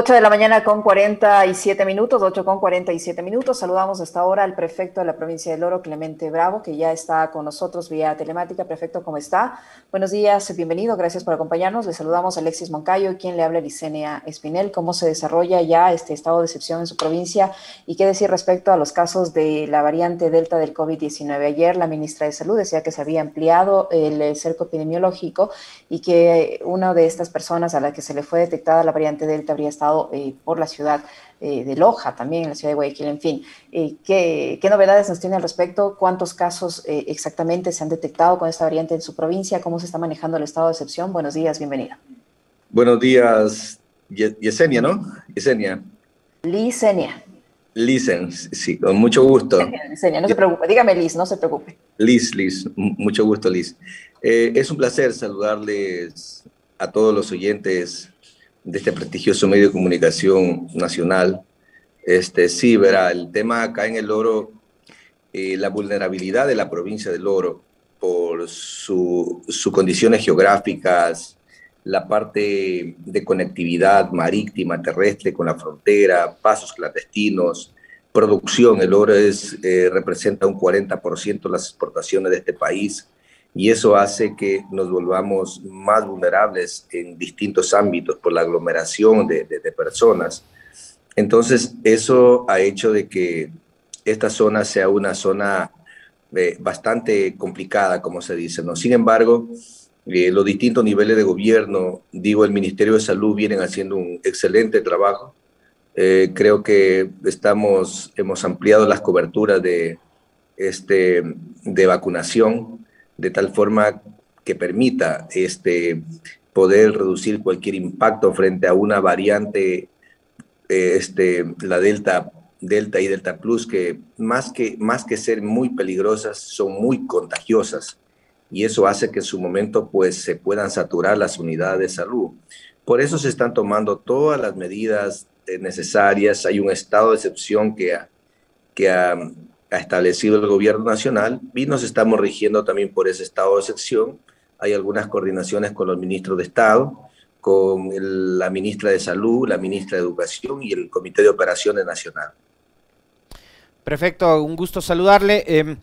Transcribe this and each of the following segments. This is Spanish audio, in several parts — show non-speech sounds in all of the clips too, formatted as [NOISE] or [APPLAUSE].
8 de la mañana con 47 minutos, 8 con 47 minutos. Saludamos hasta ahora al prefecto de la provincia del Oro, Clemente Bravo, que ya está con nosotros vía telemática. Prefecto, ¿cómo está? Buenos días, bienvenido, gracias por acompañarnos. Le saludamos a Alexis Moncayo, quien le habla Licenia Espinel. ¿Cómo se desarrolla ya este estado de excepción en su provincia? ¿Y qué decir respecto a los casos de la variante Delta del COVID-19? Ayer la ministra de Salud decía que se había ampliado el cerco epidemiológico y que una de estas personas a la que se le fue detectada la variante Delta habría estado eh, por la ciudad eh, de Loja, también en la ciudad de Guayaquil, en fin. Eh, ¿qué, novedades nos tiene al respecto? ¿Cuántos casos exactamente se han detectado con esta variante en su provincia? ¿Cómo se está manejando el estado de excepción? Buenos días, bienvenida. Buenos días, Yesenia, ¿no? Yesenia. Licenia. Licen, sí, con mucho gusto. Yesenia, no se preocupe, dígame Liz, no se preocupe. Liz, Liz, mucho gusto, Liz. es un placer saludarles a todos los oyentes de este prestigioso medio de comunicación nacional. Este, sí, verá, el tema acá en el oro, eh, la vulnerabilidad de la provincia del oro por sus condiciones geográficas, la parte de conectividad marítima, terrestre con la frontera, pasos clandestinos, producción. El oro es, eh, representa un 40% de las exportaciones de este país y eso hace que nos volvamos más vulnerables en distintos ámbitos por la aglomeración de, personas. Entonces, eso ha hecho de que esta zona sea una zona eh, bastante complicada, como se dice. ¿no? Sin embargo, eh, los distintos niveles de gobierno, digo, el Ministerio de Salud vienen haciendo un excelente trabajo. Eh, creo que estamos, hemos ampliado las coberturas de, este, de vacunación de tal forma que permita este, poder reducir cualquier impacto frente a una variante, eh, este, la Delta, Delta y Delta Plus, que más, que más que ser muy peligrosas, son muy contagiosas. Y eso hace que en su momento pues, se puedan saturar las unidades de salud. Por eso se están tomando todas las medidas eh, necesarias. Hay un estado de excepción que que ha establecido el gobierno nacional y nos estamos rigiendo también por ese estado de sección. Hay algunas coordinaciones con los ministros de Estado, con la ministra de Salud, la ministra de Educación y el Comité de Operaciones Nacional. Perfecto, un gusto saludarle. Em,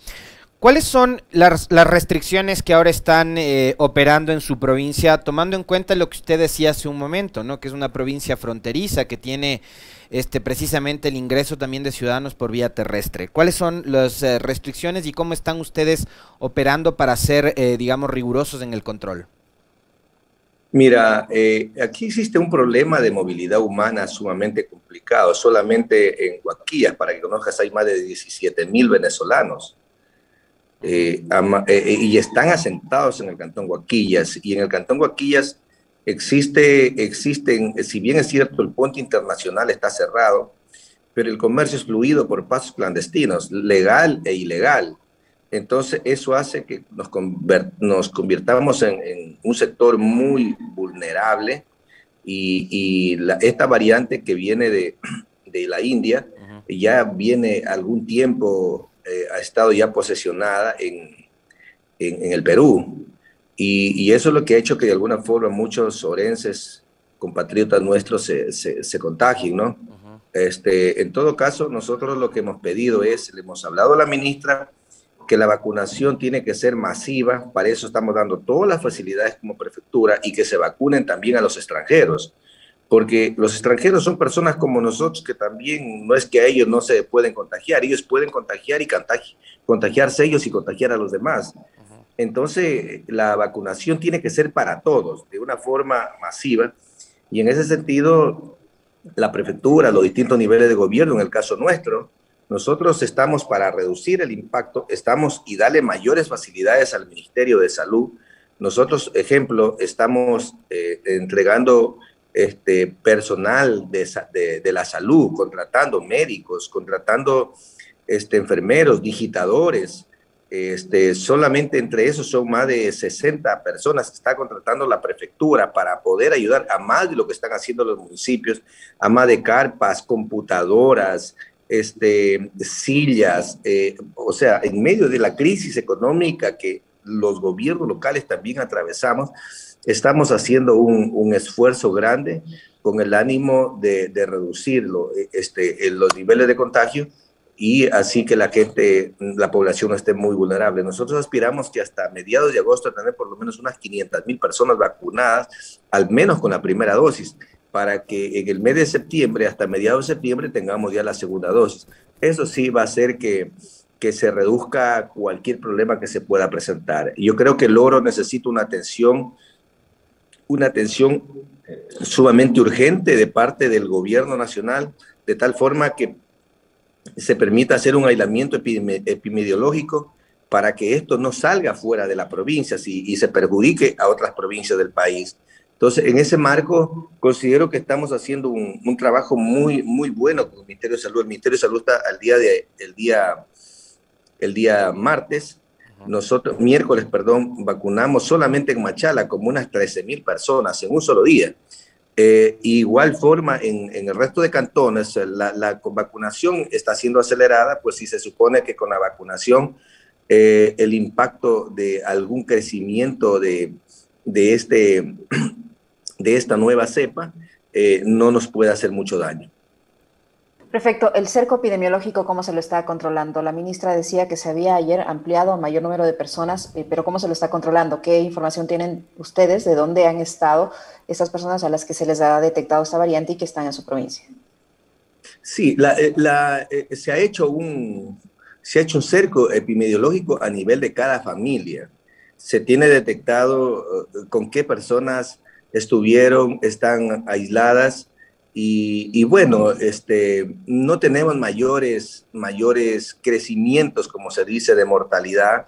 ¿Cuáles son las, restricciones que ahora están eh, operando en su provincia, tomando en cuenta lo que usted decía hace un momento, ¿no? que es una provincia fronteriza que tiene este, precisamente el ingreso también de ciudadanos por vía terrestre? ¿Cuáles son las eh, restricciones y cómo están ustedes operando para ser, eh, digamos, rigurosos en el control? Mira, aquí existe un problema de movilidad humana sumamente complicado. Solamente en Huaquillas, para que conozcas, hay más de 17 mil venezolanos eh, eh, eh, y están asentados en el Cantón Guaquillas. Y en el Cantón Guaquillas existe, existen, si bien es cierto, el puente internacional está cerrado, pero el comercio es fluido por pasos clandestinos, legal e ilegal. Entonces, eso hace que nos, nos convirtamos en, un sector muy vulnerable y, esta variante que viene de, de la India ya viene algún tiempo eh, ha estado ya posesionada en, en, el Perú. Y, y, eso es lo que ha hecho que de alguna forma muchos orenses, compatriotas nuestros, se, se, contagien, ¿no? este, en todo caso, nosotros lo que hemos pedido es, le hemos hablado a la ministra, que la vacunación tiene que ser masiva, para eso estamos dando todas las facilidades como prefectura y que se vacunen también a los extranjeros porque los extranjeros son personas como nosotros que también no es que a ellos no se pueden contagiar, ellos pueden contagiar y contagiarse ellos y contagiar a los demás. Entonces, la vacunación tiene que ser para todos, de una forma masiva, y en ese sentido, la prefectura, los distintos niveles de gobierno, en el caso nuestro, nosotros estamos para reducir el impacto, estamos y darle mayores facilidades al Ministerio de Salud. Nosotros, ejemplo, estamos eh, entregando este, personal de, de, la salud, contratando médicos, contratando este, enfermeros, digitadores. Este, solamente entre esos son más de 60 personas que está contratando la prefectura para poder ayudar a más de lo que están haciendo los municipios, a más de carpas, computadoras, este, sillas, eh, o sea, en medio de la crisis económica que los gobiernos locales también atravesamos, Estamos haciendo un, esfuerzo grande con el ánimo de, reducir este, los niveles de contagio y así que la gente, la población no esté muy vulnerable. Nosotros aspiramos que hasta mediados de agosto tener por lo menos unas 500 mil personas vacunadas, al menos con la primera dosis, para que en el mes de septiembre, hasta mediados de septiembre, tengamos ya la segunda dosis. Eso sí va a hacer que, que se reduzca cualquier problema que se pueda presentar. Yo creo que el oro necesita una atención, una atención sumamente urgente de parte del gobierno nacional, de tal forma que se permita hacer un aislamiento epidemiológico para que esto no salga fuera de la provincia y, se perjudique a otras provincias del país. Entonces, en ese marco, considero que estamos haciendo un, trabajo muy, muy bueno con el Ministerio de Salud. El Ministerio de Salud está al día de, el día, el día martes, nosotros, miércoles, perdón, vacunamos solamente en Machala como unas 13 mil personas en un solo día. Eh, igual forma, en, el resto de cantones, la, vacunación está siendo acelerada, pues si se supone que con la vacunación eh, el impacto de algún crecimiento de, de, este, [CLEARS THROAT] de esta nueva cepa eh, no nos puede hacer mucho daño. Perfecto. El cerco epidemiológico, ¿cómo se lo está controlando? La ministra decía que se había ayer ampliado a mayor número de personas, eh, pero ¿cómo se lo está controlando? ¿Qué información tienen ustedes? ¿De dónde han estado estas personas a las que se les ha detectado esta variante y que están en su provincia? Sí, eh, eh, se, ha hecho un, se ha hecho un cerco epidemiológico a nivel de cada familia. Se tiene detectado con qué personas estuvieron, están aisladas y, bueno, este, no tenemos mayores, mayores crecimientos, como se dice, de mortalidad,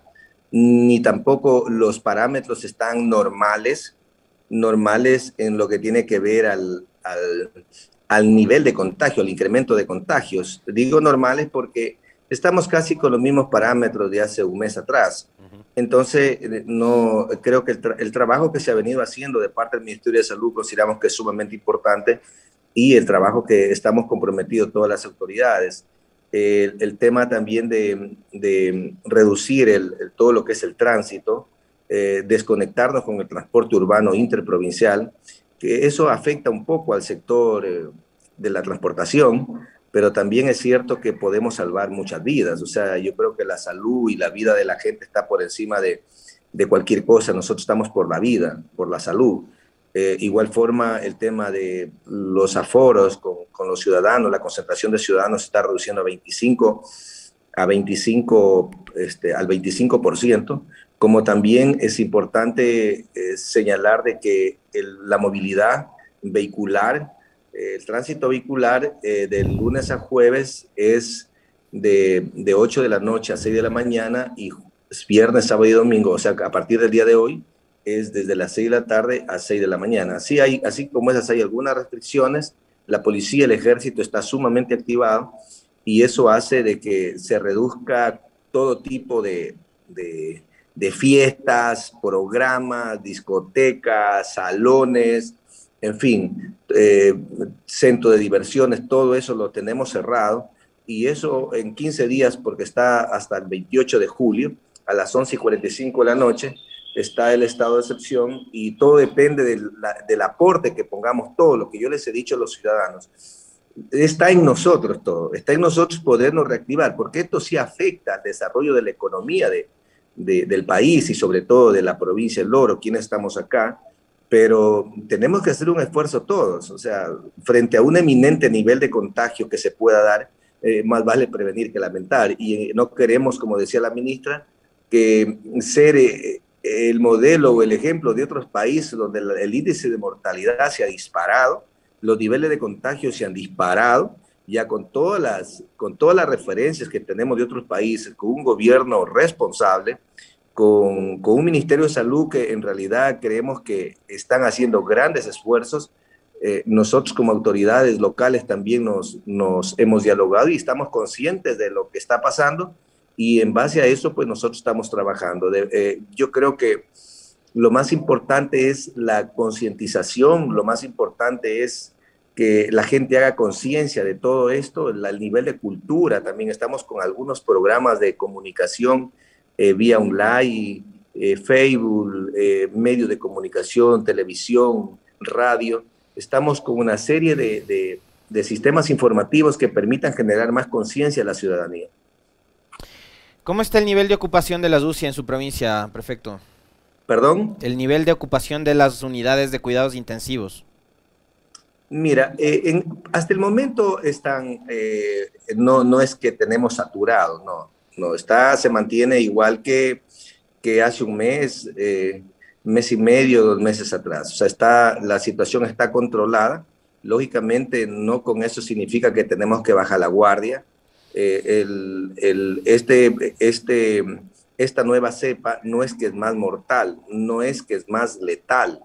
ni tampoco los parámetros están normales, normales en lo que tiene que ver al, al, nivel de contagio, al incremento de contagios. Digo normales porque estamos casi con los mismos parámetros de hace un mes atrás. Entonces, no, creo que el, el, trabajo que se ha venido haciendo de parte del Ministerio de Salud consideramos que es sumamente importante y el trabajo que estamos comprometidos todas las autoridades. El, tema también de, de reducir el, todo lo que es el tránsito, eh, desconectarnos con el transporte urbano interprovincial, que eso afecta un poco al sector eh, de la transportación, pero también es cierto que podemos salvar muchas vidas. O sea, yo creo que la salud y la vida de la gente está por encima de, de cualquier cosa. Nosotros estamos por la vida, por la salud. Eh, igual forma, el tema de los aforos con, con, los ciudadanos, la concentración de ciudadanos se está reduciendo a 25, a 25 este, al 25%, como también es importante eh, señalar de que la movilidad vehicular, eh, el tránsito vehicular del lunes a jueves es de, de 8 de la noche a 6 de la mañana y viernes, sábado y domingo, o sea, a partir del día de hoy, es desde las 6 de la tarde a 6 de la mañana. Así, hay, así como esas hay algunas restricciones, la policía, el ejército está sumamente activado y eso hace de que se reduzca todo tipo de, de, fiestas, programas, discotecas, salones, en fin, eh, centro de diversiones, todo eso lo tenemos cerrado y eso en 15 días porque está hasta el 28 de julio a las 11 y 45 de la noche está el estado de excepción y todo depende del, aporte que pongamos, todo lo que yo les he dicho a los ciudadanos. Está en nosotros todo, está en nosotros podernos reactivar, porque esto sí afecta al desarrollo de la economía de, del país y sobre todo de la provincia del Loro, quienes estamos acá, pero tenemos que hacer un esfuerzo todos, o sea, frente a un eminente nivel de contagio que se pueda dar, eh, más vale prevenir que lamentar. Y no queremos, como decía la ministra, que ser eh, el modelo o el ejemplo de otros países donde el índice de mortalidad se ha disparado, los niveles de contagio se han disparado, ya con todas las, con todas las referencias que tenemos de otros países, con un gobierno responsable, con, con un Ministerio de Salud que en realidad creemos que están haciendo grandes esfuerzos. Eh, nosotros como autoridades locales también nos, nos hemos dialogado y estamos conscientes de lo que está pasando y en base a eso, pues nosotros estamos trabajando. Eh, yo creo que lo más importante es la concientización, lo más importante es que la gente haga conciencia de todo esto, el nivel de cultura. También estamos con algunos programas de comunicación eh, vía online, eh, Facebook, medios de comunicación, televisión, radio, estamos con una serie de, de sistemas informativos que permitan generar más conciencia a la ciudadanía. ¿Cómo está el nivel de ocupación de las UCI en su provincia, prefecto? ¿Perdón? El nivel de ocupación de las unidades de cuidados intensivos. Mira, eh, hasta el momento están, eh, no, no es que tenemos saturado, no, no, está, se mantiene igual que, que hace un mes, eh, mes y medio, dos meses atrás. O sea, está, la situación está controlada. Lógicamente, no con eso significa que tenemos que bajar la guardia. El, el, este, este, esta nueva cepa no es que es más mortal, no es que es más letal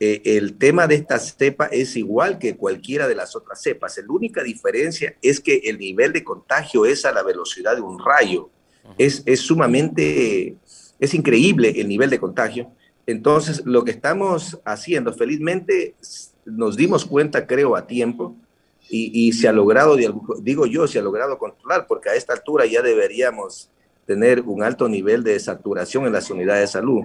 eh, el tema de esta cepa es igual que cualquiera de las otras cepas. La única diferencia es que el nivel de contagio es a la velocidad de un rayo. Es, es sumamente, es increíble el nivel de contagio. Entonces, lo que estamos haciendo, felizmente nos dimos cuenta, creo, a tiempo, y, y, se ha logrado, digo yo, se ha logrado controlar, porque a esta altura ya deberíamos tener un alto nivel de saturación en las unidades de salud.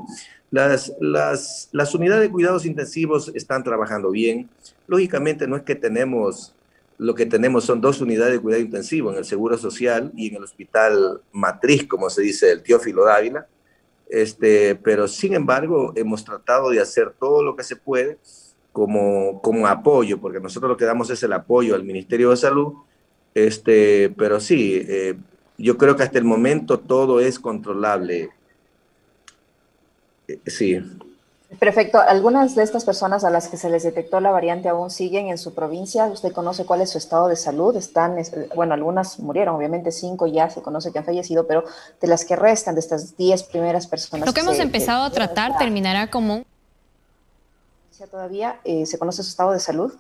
Las, las, las unidades de cuidados intensivos están trabajando bien. Lógicamente no es que tenemos, lo que tenemos son dos unidades de cuidado intensivo en el Seguro Social y en el Hospital Matriz, como se dice, el Teófilo Dávila. Este, pero sin embargo hemos tratado de hacer todo lo que se puede como, como apoyo, porque nosotros lo que damos es el apoyo al Ministerio de Salud, este, pero sí, eh, yo creo que hasta el momento todo es controlable. Eh, sí. Perfecto. ¿Algunas de estas personas a las que se les detectó la variante aún siguen en su provincia? ¿Usted conoce cuál es su estado de salud? Están, bueno, algunas murieron, obviamente cinco ya se conoce que han fallecido, pero de las que restan, de estas diez primeras personas. Lo que, hemos empezado a tratar terminará como... ¿Todavía eh, se conoce su estado de salud?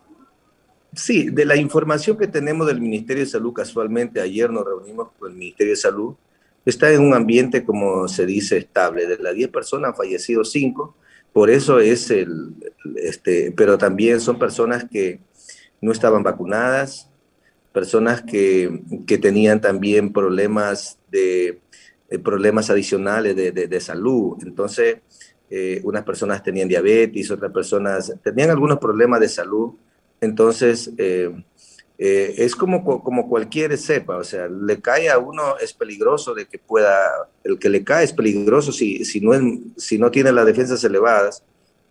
Sí, de la información que tenemos del Ministerio de Salud, casualmente ayer nos reunimos con el Ministerio de Salud, está en un ambiente, como se dice, estable. De las 10 personas han fallecido 5, por eso es el, este, pero también son personas que no estaban vacunadas, personas que, que tenían también problemas de, problemas adicionales de, de, salud. Entonces, eh, unas personas tenían diabetes, otras personas tenían algunos problemas de salud entonces, eh, eh, es como, como cualquier cepa, o sea, le cae a uno, es peligroso de que pueda, el que le cae es peligroso si, si, no, si no tiene las defensas elevadas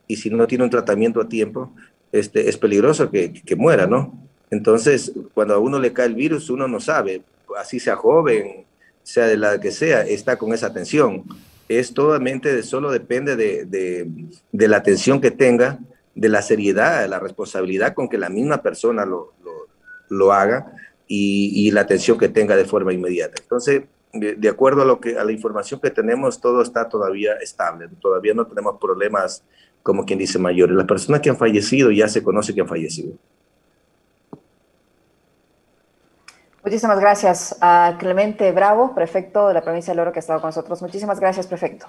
y si no tiene un tratamiento a tiempo, este, es peligroso que, que muera, ¿no? Entonces, cuando a uno le cae el virus, uno no sabe, así sea joven, sea de la que sea, está con esa atención. Es totalmente, solo depende de, de, de la atención que tenga de la seriedad, de la responsabilidad con que la misma persona lo, lo, haga y, la atención que tenga de forma inmediata. Entonces, de, acuerdo a, lo que, a la información que tenemos, todo está todavía estable, todavía no tenemos problemas, como quien dice, mayores. Las personas que han fallecido ya se conoce que han fallecido. Muchísimas gracias a Clemente Bravo, prefecto de la provincia de Loro, que ha estado con nosotros. Muchísimas gracias, prefecto.